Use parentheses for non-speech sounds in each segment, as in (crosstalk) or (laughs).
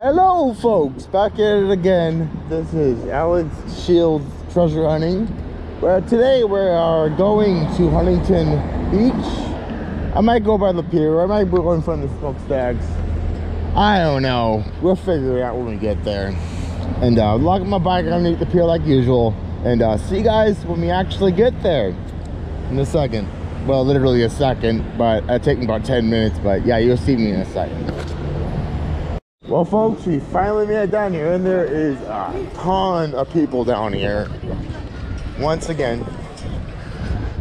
Hello, folks. Back at it again. This is Alex Shields Treasure Hunting. Where today we are going to Huntington Beach. I might go by the pier. I might go in front of the smokestacks. I don't know. We'll figure it out when we get there. And uh, lock my bike underneath the pier like usual. And uh, see you guys when we actually get there in a second. Well, literally a second, but it'll take me about 10 minutes. But yeah, you'll see me in a second. Well, folks, we finally made it down here, and there is a ton of people down here. Once again.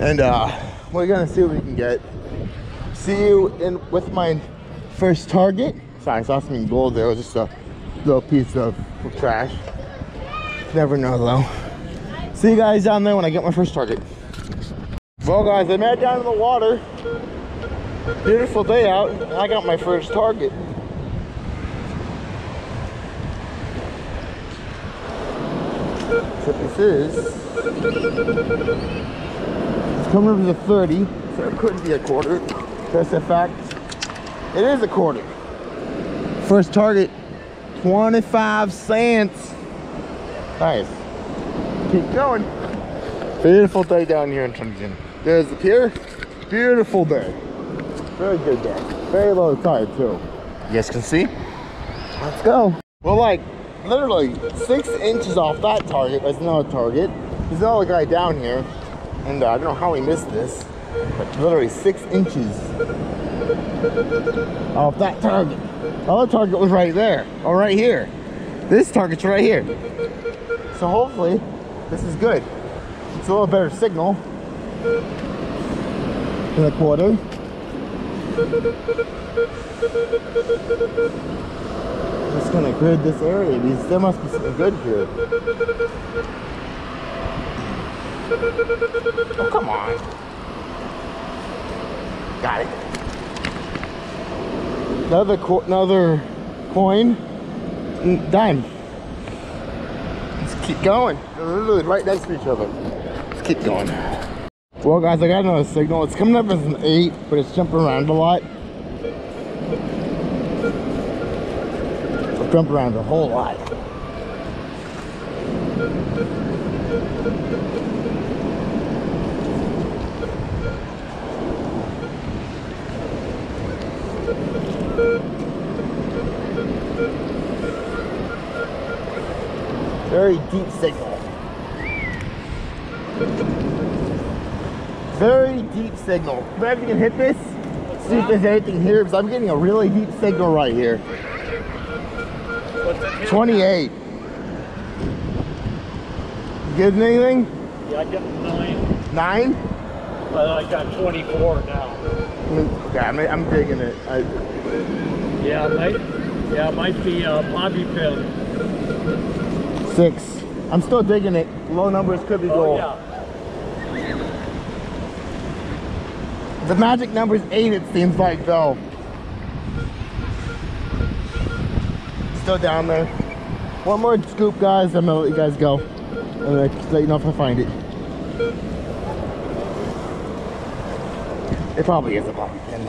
And uh, we're gonna see what we can get. See you in with my first target. Sorry, I saw some gold there. It was just a little piece of trash. Never know though. See you guys down there when I get my first target. Well guys, I made it down to the water. Beautiful day out, I got my first target. So this is, it's coming up to the 30, so it couldn't be a quarter. That's a fact, it is a quarter. First target, 25 cents. Nice. Keep going. Beautiful day down here in Trenton. There's the pier. Beautiful day. Very good day. Very low tide too. You guys can see. Let's go. Well, like literally six inches off that target. There's another target. There's another guy down here, and uh, I don't know how he missed this, but literally six inches off that target. The other target was right there, or right here. This target's right here. So hopefully, this is good. It's a little better signal than a quarter. Just gonna grid this area. These there must be something good here. Oh come on. Got it. Another co another coin. Dime. Let's keep going. They're literally right next to each other. Let's keep going. Well guys, I got another signal. It's coming up as an 8, but it's jumping around a lot. Jump around a whole lot. Very deep signal. Very deep signal. Maybe we can hit this. See if there's anything here because I'm getting a really deep signal right here. 28. You getting anything? Yeah, I got nine, Nine? but I got 24 now. Yeah, I'm, I'm digging it. I, Yeah, it might, yeah, it might be a bobby pin. six. I'm still digging it. Low numbers could be Oh, gold. yeah. The magic number is eight, it seems like, though. Still down there. One more scoop, guys. I'm gonna let you guys go. I'm gonna let you know if I find it. It probably is a bobby pin.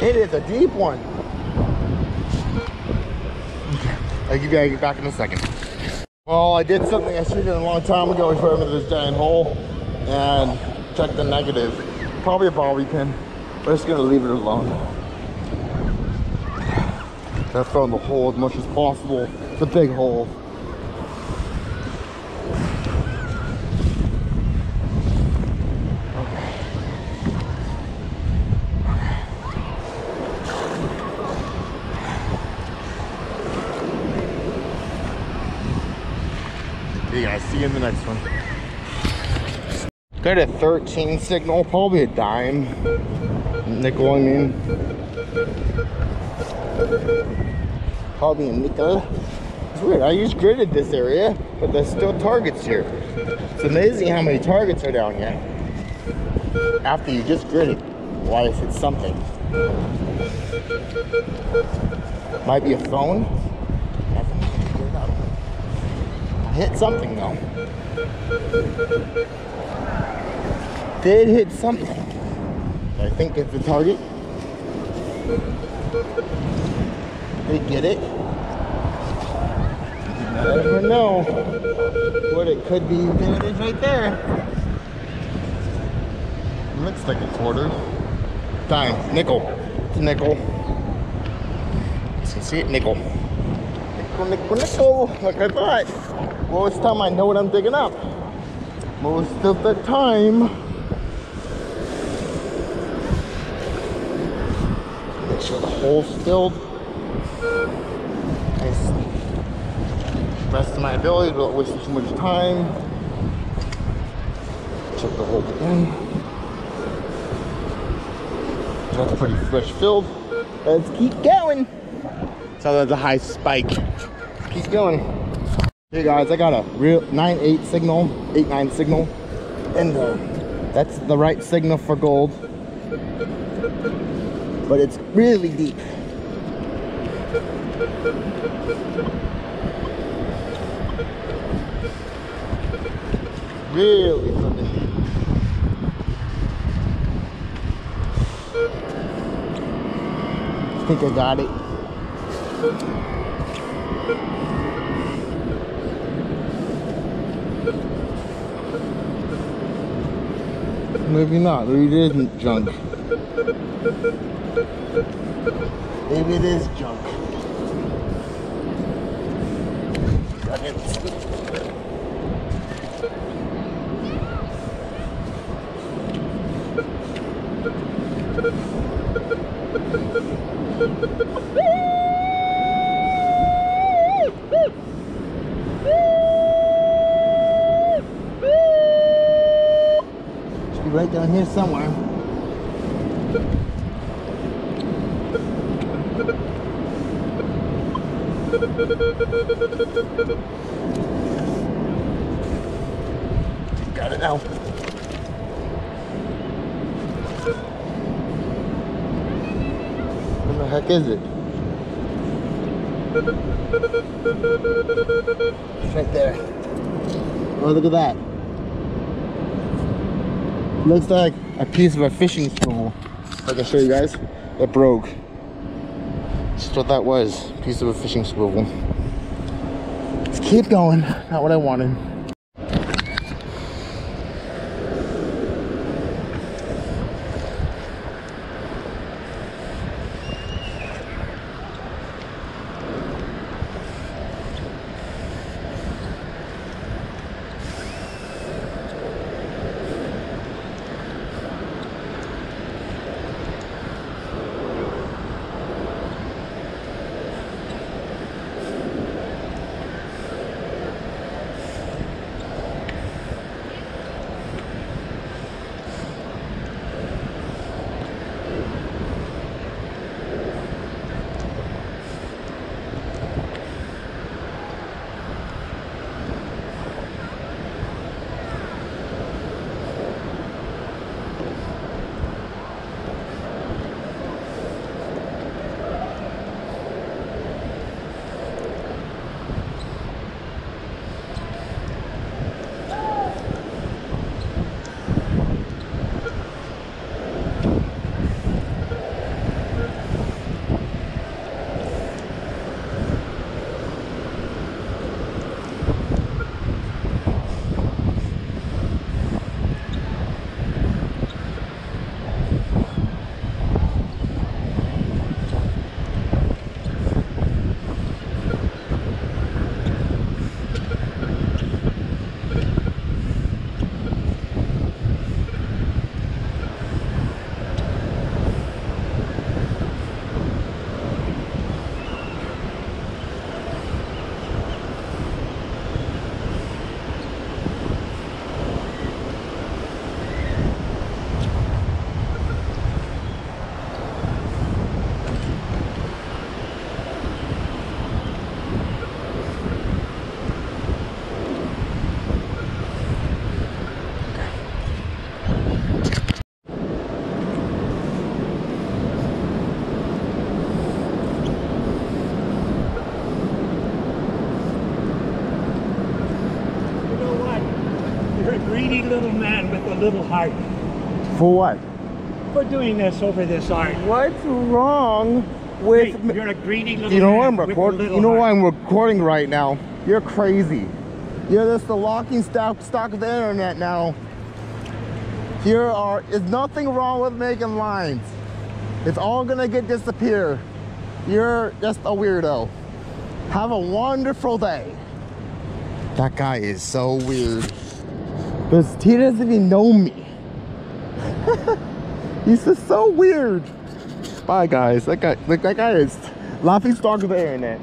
It is a deep one. Give you back in a second. Well, I did something I should have done a long time ago. We put into this giant hole and checked the negative. Probably a bobby pin. We're just gonna leave it alone. I found the hole as much as possible. It's a big hole. Okay. You guys see you in the next one. Got a 13 signal, probably a dime. Nickel, I mean. Probably a nickel. It's weird, I just gridded this area, but there's still targets here. It's amazing how many targets are down here. After you just grid it. Why if it's something? Might be a phone. I hit something though. Did hit something. I think it's the target. They get it. Never know what it could be. There it is right there. Looks like a quarter. Dime, nickel. It's a nickel. You see it? Nickel. Nickel, nickel, nickel. Like I thought. Most time I know what I'm digging up. Most of the time. Make sure the hole's filled. Nice. Best of my ability without wasting too much time. Check the hole again. That's pretty fresh filled. Let's keep going. So there's a high spike. Keep going. Hey guys, I got a real 9-8 signal, 8-9 signal. And uh, that's the right signal for gold. But it's really deep. Really deep. I think I got it. Maybe not. It isn't junk. Maybe it is junk. Should be right down here somewhere. Got it now. Where the heck is it? It's right there. Oh, look at that. Looks like a piece of a fishing spool. I can show you guys. That broke. That's what that was. Piece of a fishing swivel. Let's keep going. Not what I wanted. Greedy little man with a little heart. For what? for doing this over this art. What's wrong with Hey, you're a greedy little You know man I'm recording? You know why. I'm recording right now? You're crazy. You're just the locking stock stock of the internet now. Here are uh, is nothing wrong with making lines. It's all gonna get disappear. You're just a weirdo. Have a wonderful day. That guy is so weird. Because he doesn't even know me. (laughs) He's just so weird. Bye guys. That guy like that guy is laughing stock of the internet.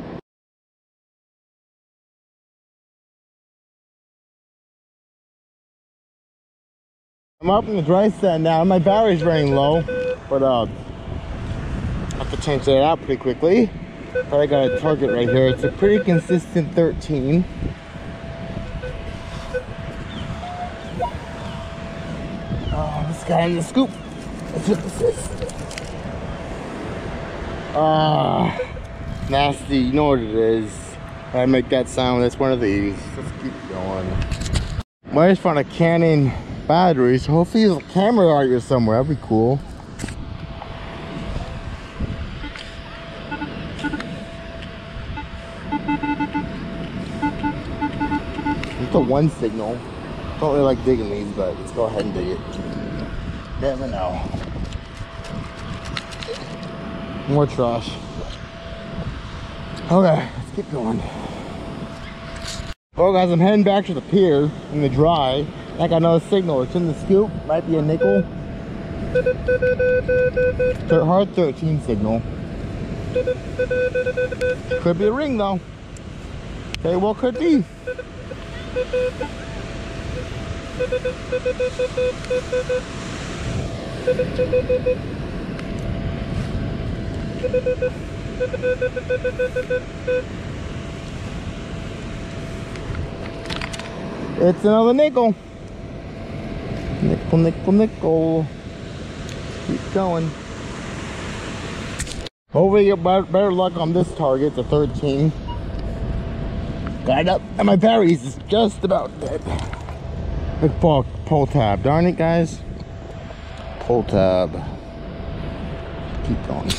I'm up in the dry sand now. My battery's running low, but uh, I have to change that out pretty quickly. But I got a target right here. It's a pretty consistent 13. Oh, this guy in the scoop. Let's hit this is. Ah, nasty. You know what it is. I make that sound. That's one of these. Let's keep going. I just found a Canon battery, so hopefully there's a camera out here somewhere. That'd be cool. It's a one signal. Don't really like digging these, but let's go ahead and dig it. Never know. More trash. Okay, let's keep going. Well guys, I'm heading back to the pier in the dry. I got another signal. It's in the scoop. Might be a nickel. Thir- hard 13 signal. Could be a ring though. Very what could be. It's another nickel. Nickel, nickel, nickel. Keep going. Hopefully get better, better luck on this target, the 13. Got up, and my battery's just about dead. Big pull, pull tab. Darn it, guys. Pull tab. Keep going.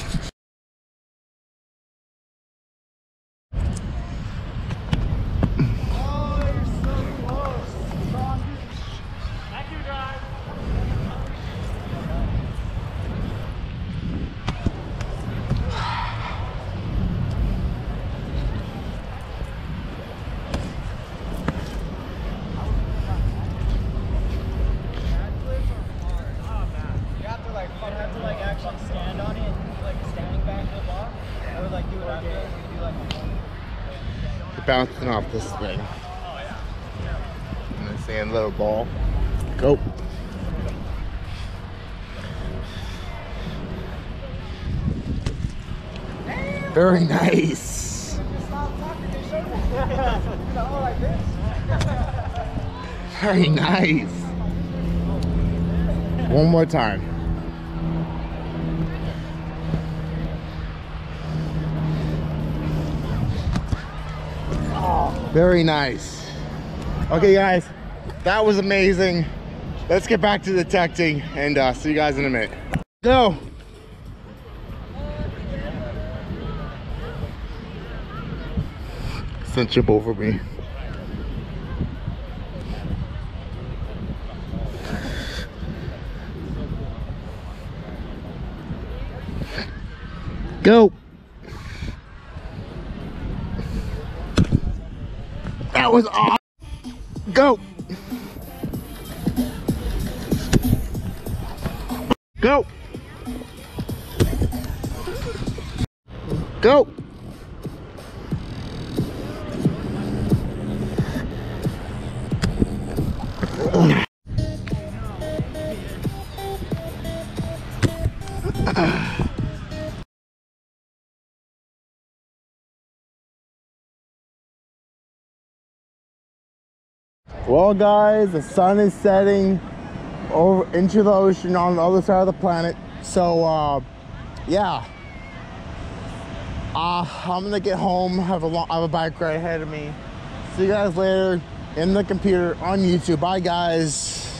Thank you, guys. You have to like, you have to like actually stand on it, and, like standing back to the bar, or like do it after. You do like. Bouncing off this thing. And then sand little ball. Go. Very nice. Very nice. One more time. Very nice. Okay, guys, that was amazing. Let's get back to detecting and uh, see you guys in a minute. Go. Sent chip over me. Go. That was awesome. Go. Go. Go. Uh. Well, guys, the sun is setting over into the ocean on the other side of the planet. So, uh, yeah. Uh, I'm gonna get home. Have a long, have a bike ride ahead of me. See you guys later in the computer on YouTube. Bye, guys.